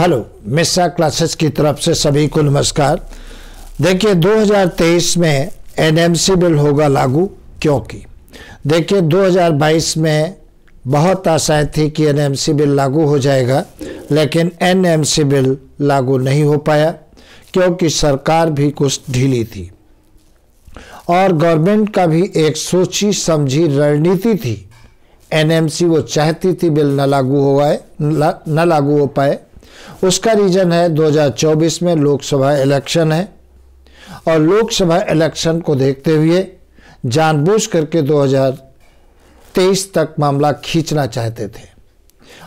Hello, Mishra classes की तरफ़ से सभी को नमस्कार। देखिए 2023 में एनएमसी बिल होगा लागू, क्योंकि? देखिए 2022 में बहुत आशाएँ थी कि एनएमसी बिल लागू हो जाएगा, लेकिन एनएमसी बिल लागू नहीं हो पाया, क्योंकि सरकार भी कुछ ढीली थी। और गवर्नमेंट का भी एक सोची समझी रणनीति थी। एनएमसी वो चाहती थी बिल न लागू हो पाए न लागू हो पाए। उसका रीज़न है 2024 में लोकसभा इलेक्शन है और लोकसभा इलेक्शन को देखते हुए जानबूझ करके 2023 तक मामला खींचना चाहते थे।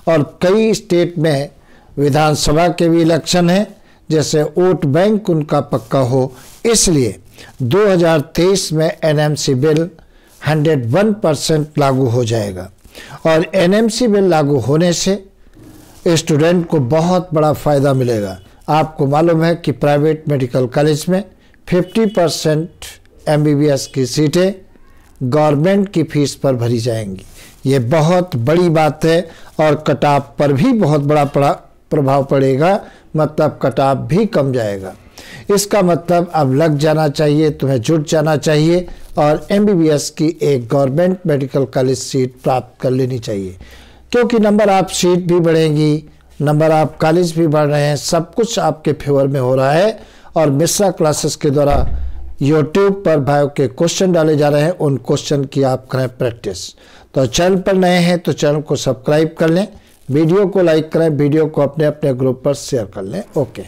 और कई स्टेट में विधानसभा के भी इलेक्शन है, जैसे वोट बैंक उनका पक्का हो। इसलिए 2023 में एनएमसी बिल 101 परसेंट लागू हो जाएगा। और एनएमसी बिल लागू होने से स्टूडेंट को बहुत बड़ा फ़ायदा मिलेगा। आपको मालूम है कि प्राइवेट मेडिकल कॉलेज में 50 परसेंट एमबीबीएस की सीटें गवर्नमेंट की फ़ीस पर भरी जाएँगी। ये बहुत बड़ी बात है और कटाप पर भी बहुत बड़ा पड़ा प्रभाव पड़ेगा मतलब कटाप भी कम जाएगा। इसका मतलब अब लग जाना चाहिए, तुम्हें जुट जाना चाहिए और एमबीबीएस की एक गवर्नमेंट मेडिकल कॉलेज सीट प्राप्त कर लेनी चाहिए। क्योंकि नंबर आप सीट भी बढ़ेंगी, नंबर आप कॉलेज भी बढ़ रहे हैं, सब कुछ आपके फेवर में हो रहा है। और मिश्रा क्लासेस के द्वारा यूट्यूब पर भाई के क्वेश्चन डाले जा रहे हैं, उन क्वेश्चन की आप करें प्रैक्टिस तो चैनल पर नए हैं तो चैनल को सब्सक्राइब कर लें, वीडियो को लाइक करें, वीडियो को अपने अपने ग्रुप पर शेयर कर लें। ओके